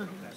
Okay.